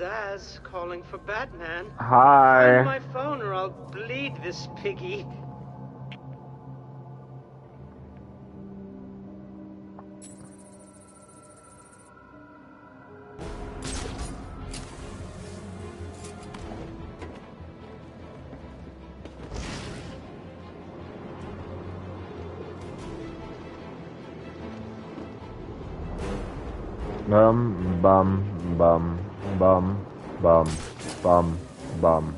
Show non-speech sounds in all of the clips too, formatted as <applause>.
Zsasz calling for Batman. Hi. Find my phone or I'll bleed this piggy. Bum bum bum bum bum bum bum.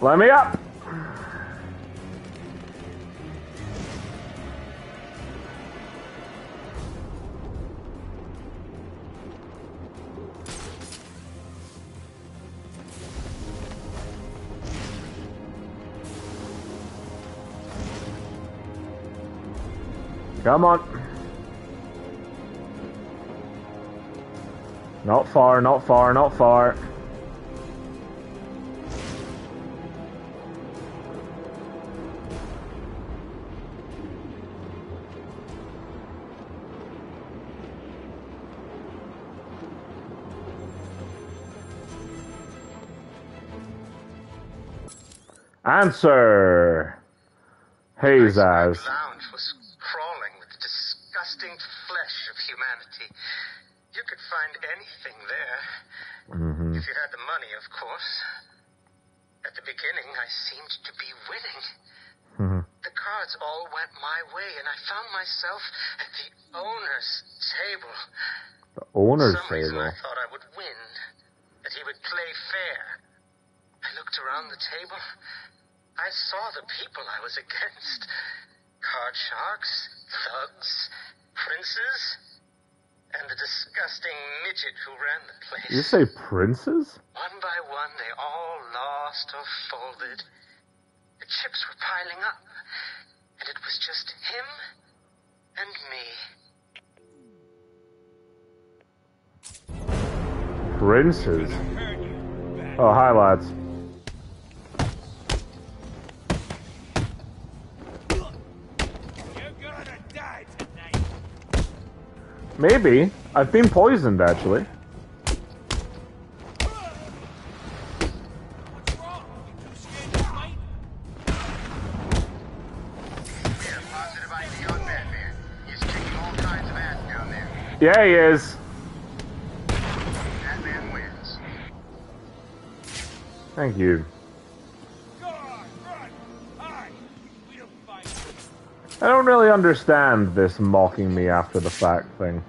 Let me up. Come on. Not far, not far, not far. Answer. Hey, Zsasz. lounge was crawling with the disgusting flesh of humanity. You could find anything there. hmm If you had the money, of course. At the beginning, I seemed to be winning. hmm The cards all went my way, and I found myself at the owner's table. The owner's some table. I thought I would win, that he would play fair. I looked around the table. I saw the people I was against card sharks, thugs, princes, and the disgusting midget who ran the place. You say princes? One by one, they all lost or folded. The chips were piling up, and it was just him and me. Princes. Oh, hi, lads. Maybe. I've been poisoned, actually. Yeah, he is. Thank you. I don't really understand this mocking me after the fact thing.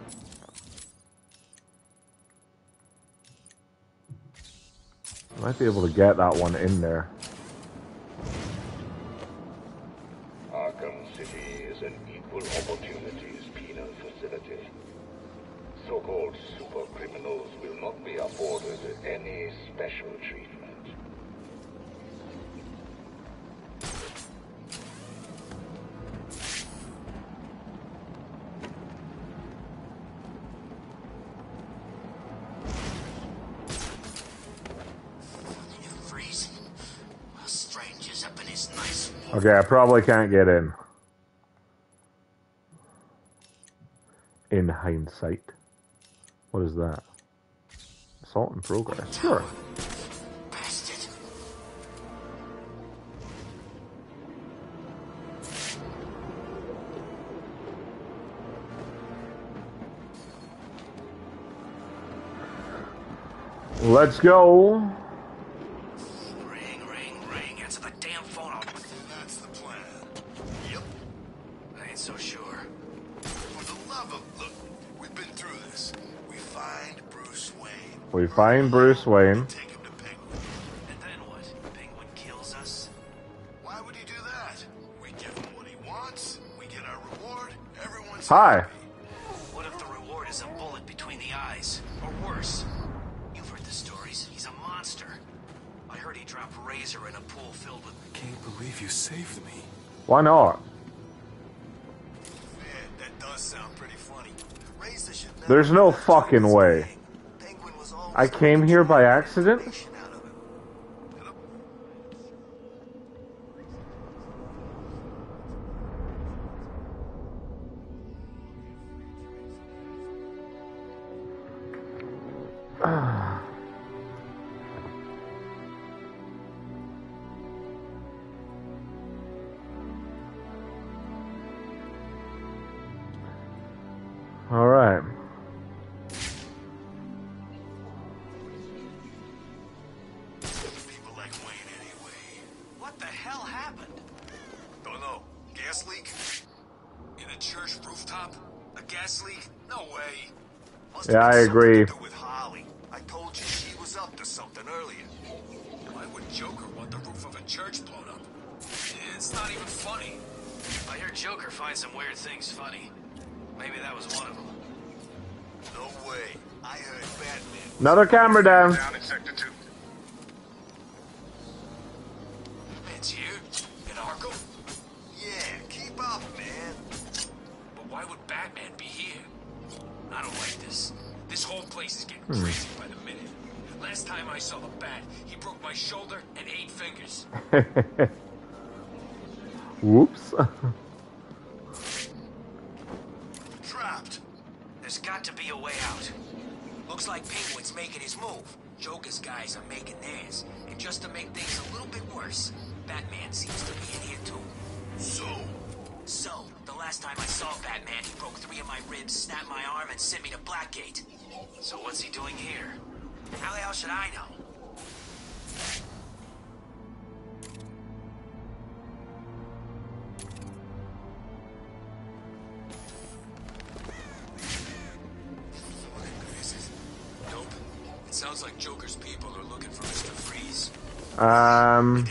I Might be able to get that one in there. Okay, I probably can't get in. In hindsight. What is that? Assault in progress. Sure. bastard. Let's go. Our reward. Everyone's Hi. happy. What if the reward is a bullet between the eyes? Or worse? You've heard the stories. He's a monster. I heard he dropped Razor in a pool filled with... I Can't believe you saved me. Why not? Man, that does sound pretty funny. Razor should There's no fucking chosen way. Fang. Penguin was always I came here by accident? No way. Must Yeah, I agree. To with Harley. I told you she was up to something earlier. Why would Joker want the roof of a church blown up? Eh, it's not even funny. I hear Joker finds some weird things funny. Maybe that was one of them. No way. I heard Batman. Another camera down. Down in Sector 2. Batman's here? In Arkham? Yeah, keep up, man. But why would Batman be here? I don't like this. This whole place is getting hmm. crazy by the minute. Last time I saw the Bat, he broke my shoulder and eight fingers. <laughs> Whoops. <laughs> Trapped. There's got to be a way out. Looks like Penguin's making his move. Joker's guys are making theirs. And just to make things a little bit worse, Batman seems to be in here too. So, So, the last time I saw Batman, he broke three of my ribs, snapped my arm, and sent me to Blackgate. So what's he doing here? How the hell should I know? Nope. It sounds like Joker's people are looking for Mr. Freeze. Um.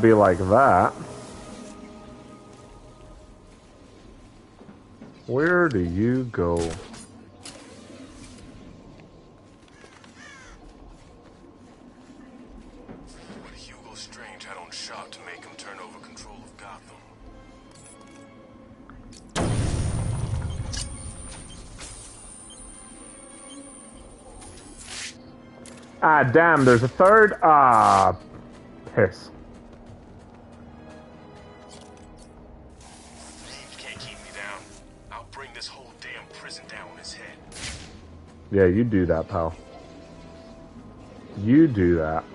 Be like that, where do you go? What Hugo Strange had on Sharp to make him turn over control of Gotham. Ah, damn. There's a third. Ah, piss. Yeah, you do that, pal. You do that.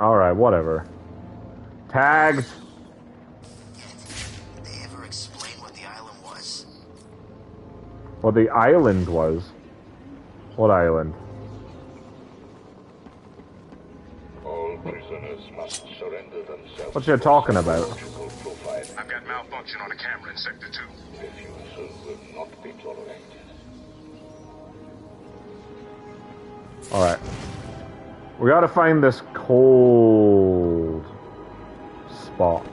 Alright, whatever. Tagged. Did they ever explain what the island was? Well, the island was. What island? All prisoners must surrender themselves. What you talking about? I've got malfunction on a camera in Sector 2. Refusal will not be tolerated. Alright. We gotta find this cold spot.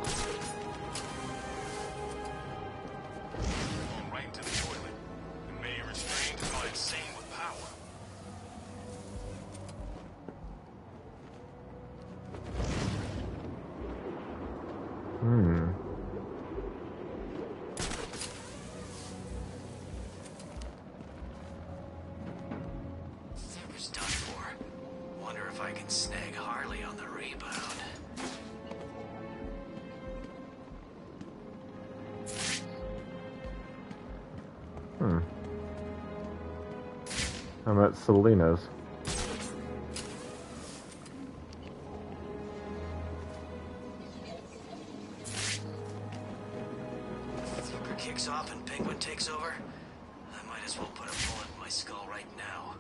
Skull right now.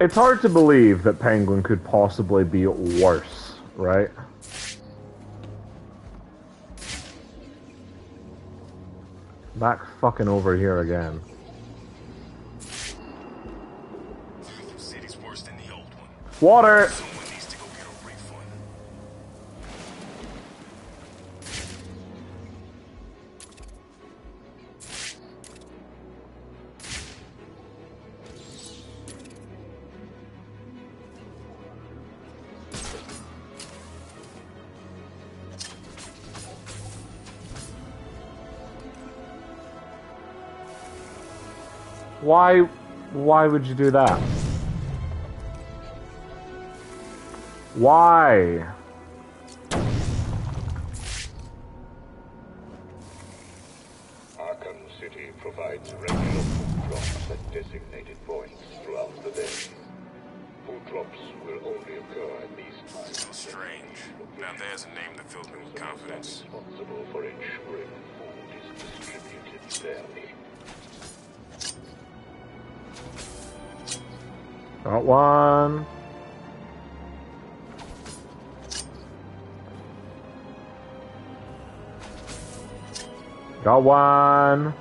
It's hard to believe that Penguin could possibly be worse, right? Back fucking over here again. The city's worse than the old one. Water! Why why would you do that? Why? Clowns.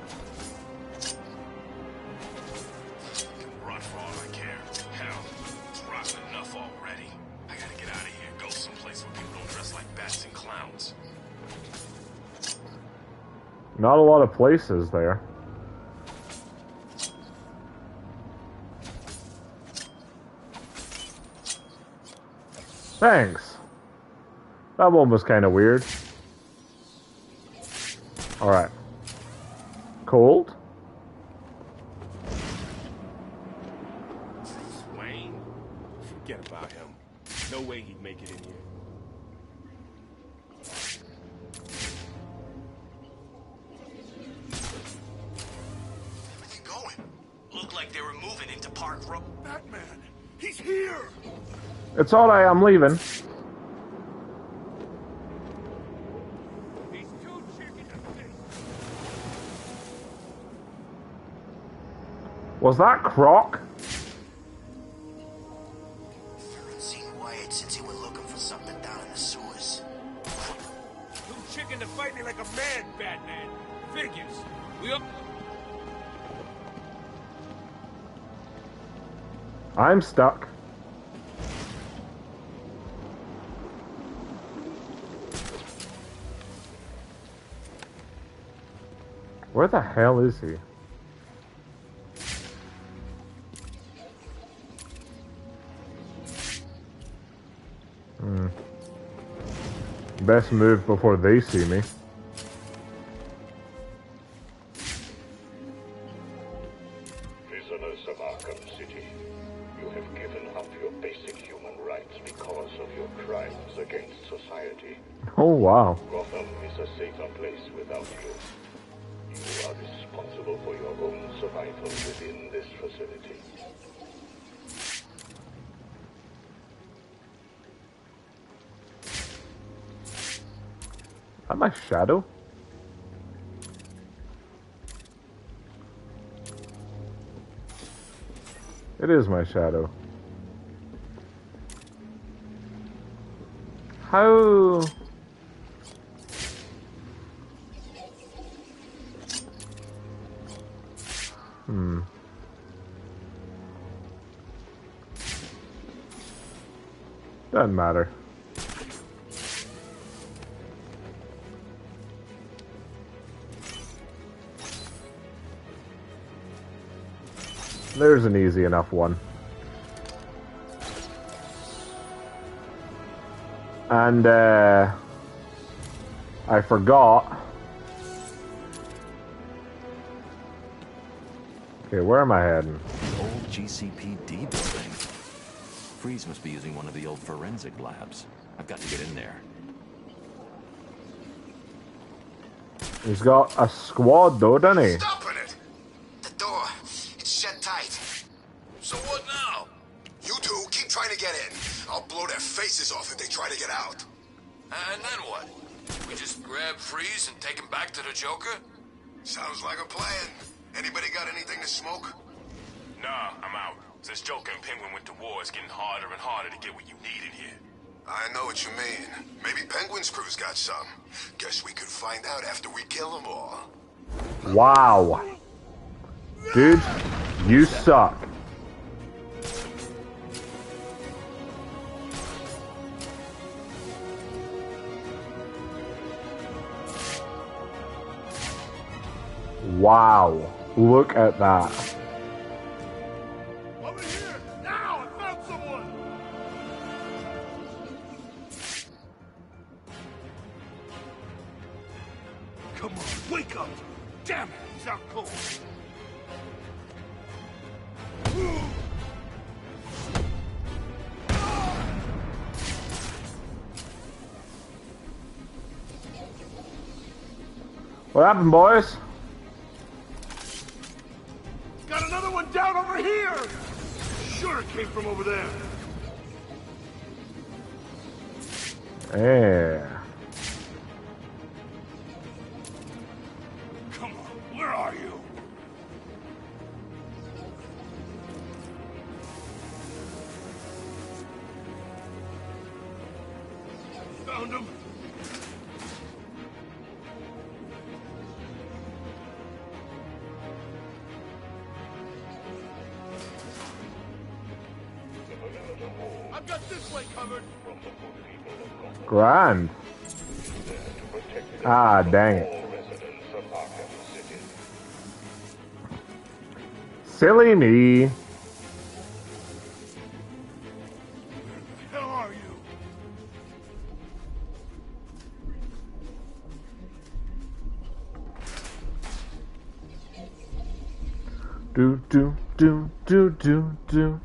Not a lot of places there. Thanks. That one was kind of weird. Alright. Cold? Bruce Wayne? Forget about him. No way he'd make it in here. Where they going? Looked like they were moving into Park Row. Batman! He's here! It's alright, I'm leaving. He's too chicken to fit. Was that Croc? Haven't seen Wyatt since he went looking for something down in the sewers. Too chicken to fight me like a man, Batman. Figures. We up. I'm stuck. Where the hell is he? Best move before they see me. My shadow? It is my shadow. How? Hmm. Doesn't matter. There's an easy enough one. And, uh, I forgot. Okay, where am I heading? The old GCPD building. Freeze must be using one of the old forensic labs. I've got to get in there. He's got a squad though, doesn't he? Stopping faces off if they try to get out. And then what? We just grab Freeze and take him back to the Joker? Sounds like a plan. Anybody got anything to smoke? Nah, I'm out. Since Joker and Penguin went to war, it's getting harder and harder to get what you need in here. I know what you mean. Maybe Penguin's crew's got some. Guess we could find out after we kill them all. Wow. Dude, you suck. Wow. Look at that. Over here! Now! Grand. Ah, dang it. Silly me. Where are you? Do, do, do, do, do, do.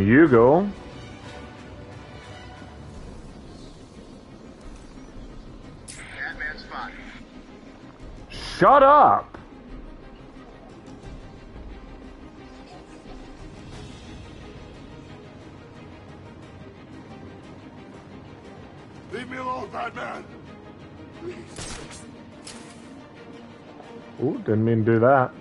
You go. Shut up. Leave me alone, Batman. Ooh, didn't mean to do that.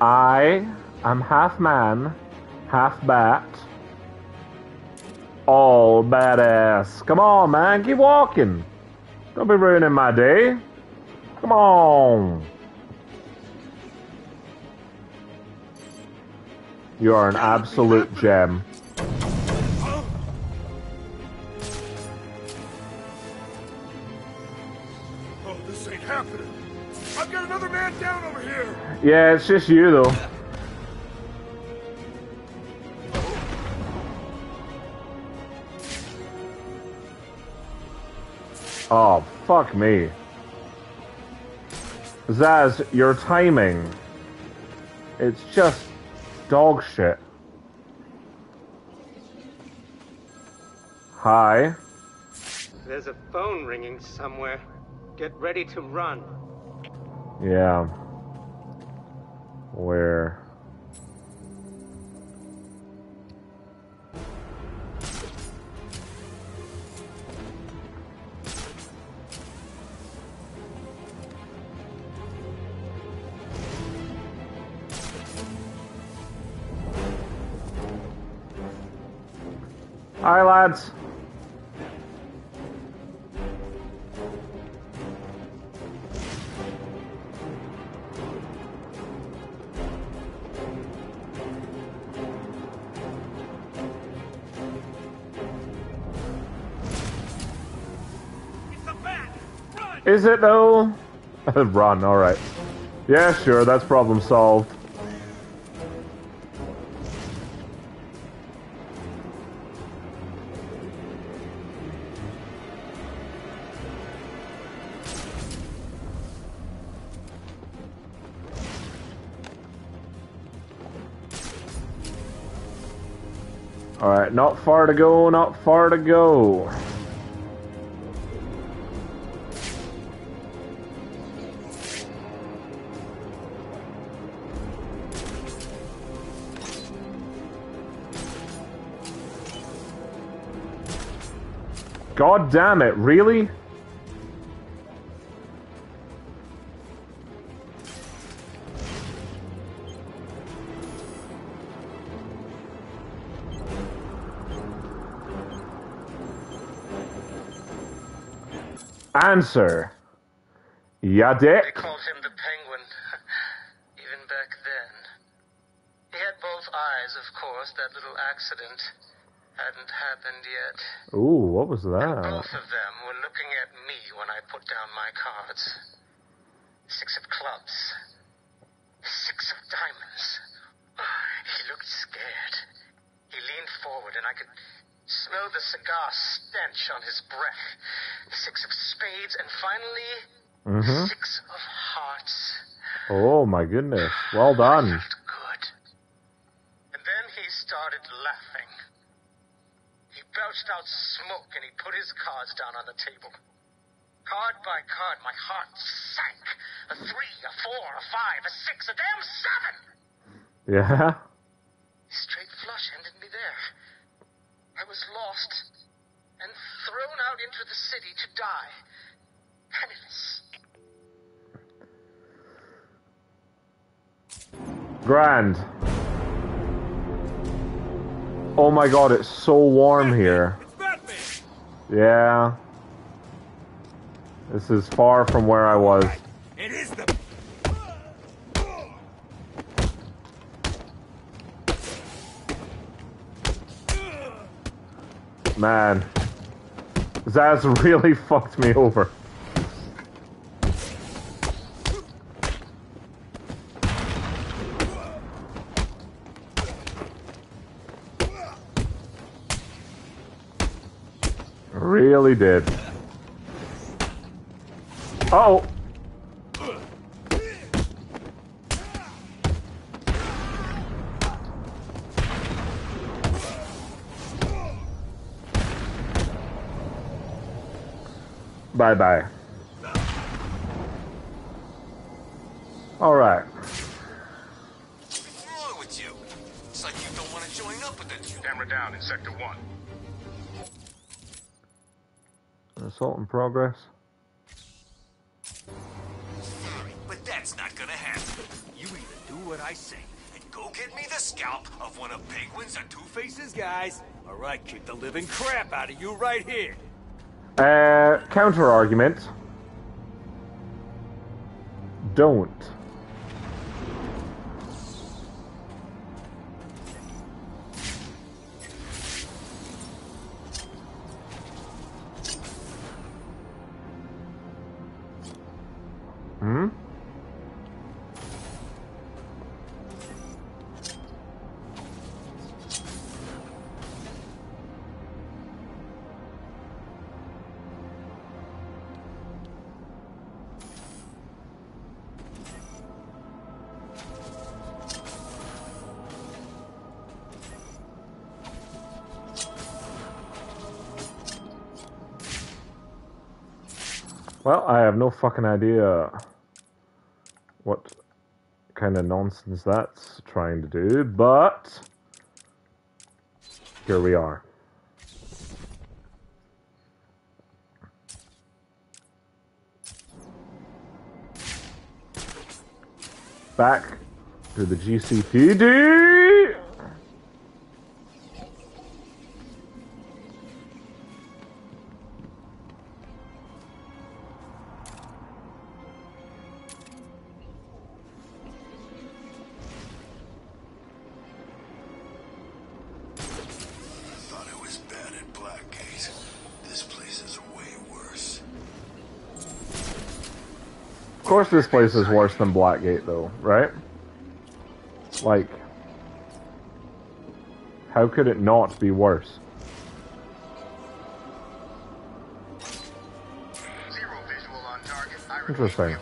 I am half man, half bat. All badass. Come on, man, keep walking. Don't be ruining my day. Come on. You are an absolute gem. Yeah, it's just you though. Oh, fuck me. Zsasz, your timing. It's just dog shit. Hi. There's a phone ringing somewhere. Get ready to run. Yeah. Where? Hi, lads. Is it though? <laughs> Run, alright. Yeah, sure, that's problem solved. Alright, not far to go, not far to go. God damn it, really? Answer. Yeah, They dick. called him the Penguin, <laughs> even back then. He had both eyes, of course. That little accident hadn't happened yet. Ooh, what was And that? both of them were looking at me when I put down my cards. Six of clubs. Six of diamonds. He looked scared. He leaned forward and I could smell the cigar stench on his breath. Six of spades and finally Mm-hmm. six of hearts. Oh my goodness. Well done. Good. And then he started laughing. He belched out smoke and he put his cards down on the table. Card by card, my heart sank. A three, a four, a five, a six, a damn seven! Yeah? Straight flush ended me there. I was lost and thrown out into the city to die. Penniless. Grand. Oh my god, it's so warm here. Yeah. This is far from where I was. It is the. Man. Zsasz <laughs> really fucked me over. Really did. Oh. Bye bye. All right. Assault in progress. Sorry, but that's not gonna happen. You either do what I say and go get me the scalp of one of Penguin's or Two Faces guys, or I kick the living crap out of you right here. Uh, counter argument. Don't. Well, I have no fucking idea what kind of nonsense that's trying to do, but here we are. Back to the GCPD. Was bad at Blackgate. This place is way worse. course this place is worse than Blackgate, though, right? Like, how could it not be worse? Zero visual on target. I repeat, Interesting.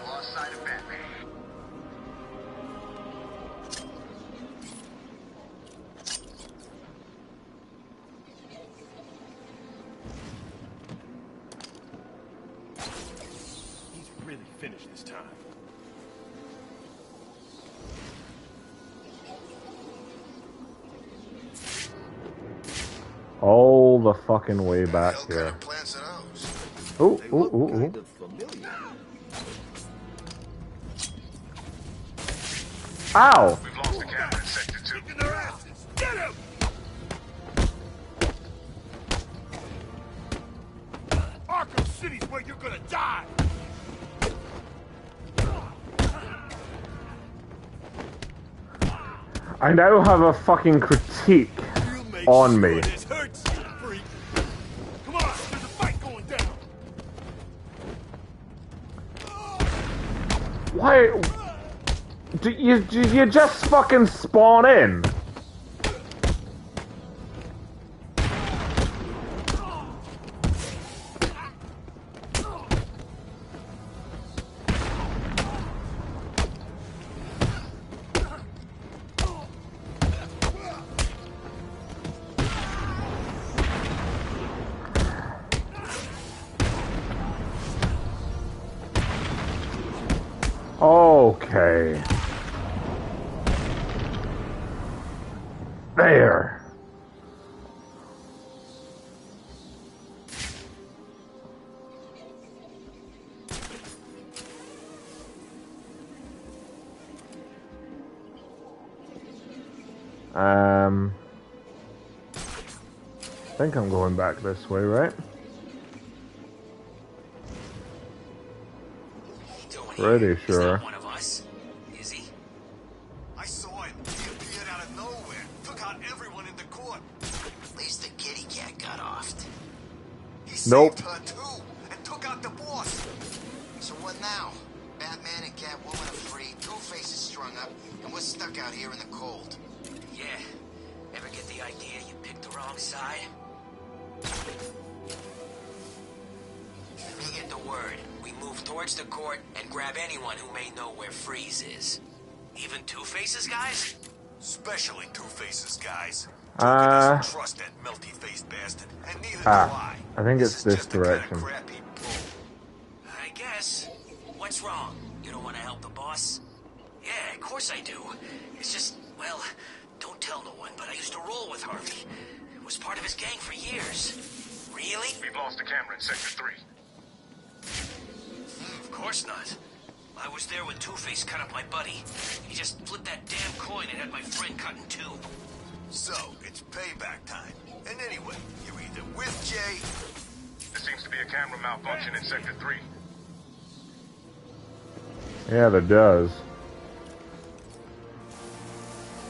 Fucking way back here. of plants are those? Oh, oh, oh, oh. Ow! We've lost the camera in Sector 2. Kicking their asses. Get him! Arkham City's where you're gonna die! I now have a fucking critique You make on sure me. Why? Do you, do you just fucking spawn in? Um, I think I'm going back this way, right? Pretty sure. One trust that melty-faced bastard, and neither ah, do I. I think it's is this just kind of direction. crap. I guess. What's wrong? You don't want to help the boss? Yeah, of course I do. It's just, well, don't tell no one, but I used to roll with Harvey. Was part of his gang for years. Really? We've lost the camera in Sector 3. Of course not. I was there when Two-Face cut up my buddy. He just flipped that damn coin and had my friend cut in two. So, it's payback time. And anyway, you're either with Jay There seems to be a camera malfunction in Sector 3. Yeah, there does.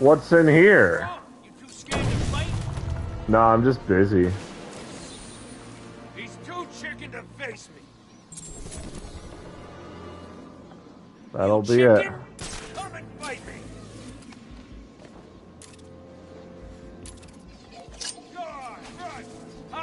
What's in here? You too scared to fight? No, I'm just busy. He's too chicken to face me. That'll be it. Chicken, come and fight me. God, run, hide. We don't find you. Damn it. There's a Oh, camera bust in balloons. Sector 3. All night for all I care. I always knew you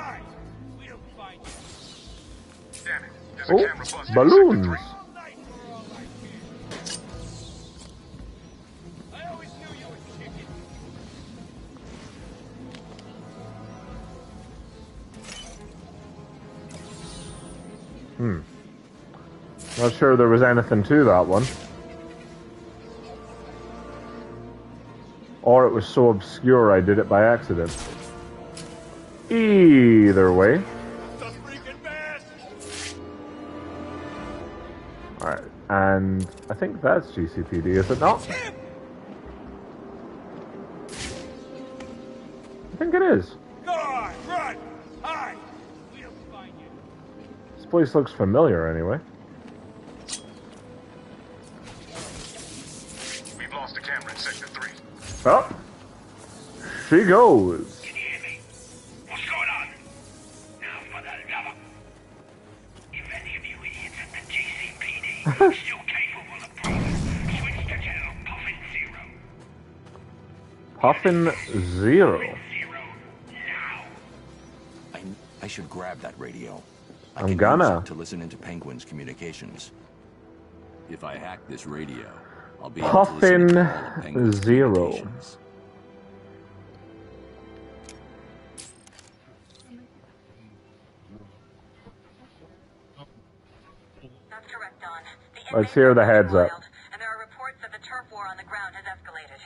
were chicken. Hmm. Not sure there was anything to that one. Or it was so obscure I did it by accident. Either way. the freaking bad. Alright, and I think that's GCPD, is it not? I think it is. God, run, hide. We don't find you. This place looks familiar anyway. We've lost the camera in Sector 3. Oh! She goes. Puffin Zero. I, I should grab that radio. I am gonna to listen into Penguin's communications. If I hack this radio, I'll be Puffin Zero. Let's hear the heads up. And there are reports that the turf war on the ground has escalated.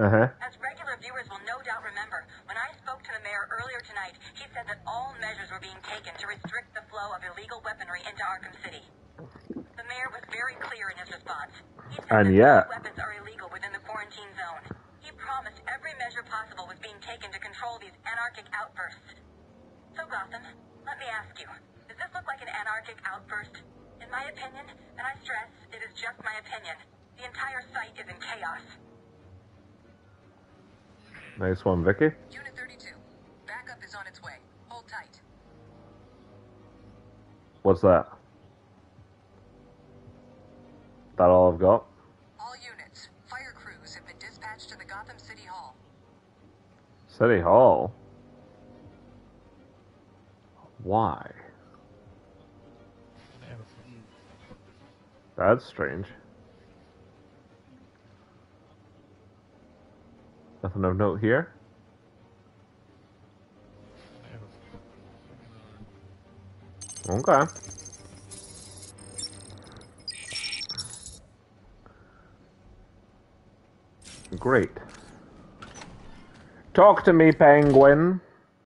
Uh huh. As regular viewers will no doubt remember, when I spoke to the mayor earlier tonight, he said that all measures were being taken to restrict the flow of illegal weaponry into Arkham City. The mayor was very clear in his response. He said And that yet- weapons are illegal within the quarantine zone. He promised every measure possible was being taken to control these anarchic outbursts. So, Gotham, let me ask you, does this look like an anarchic outburst? In my opinion, and I stress, it is just my opinion, the entire site is in chaos. Nice one, Vicky. Unit 32. Backup is on its way. Hold tight. What's that? That all I've got? All units, fire crews have been dispatched to the Gotham City Hall. City Hall. Why? That's strange. Nothing of note here. Okay. Great. Talk to me, penguin.